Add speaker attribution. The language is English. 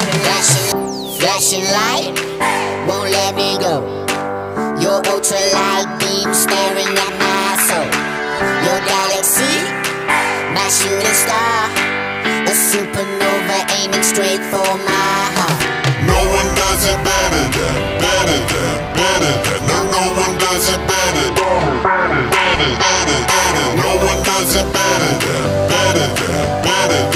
Speaker 1: Flashing, flashing light won't let me go. Your ultralight beam staring at my soul. Your galaxy, my shooting star, a supernova aiming straight for my heart.
Speaker 2: No one does it better than, better than, better than. No, no one does it better. than, Better, than, better, than. No one does it better than, better than, better than.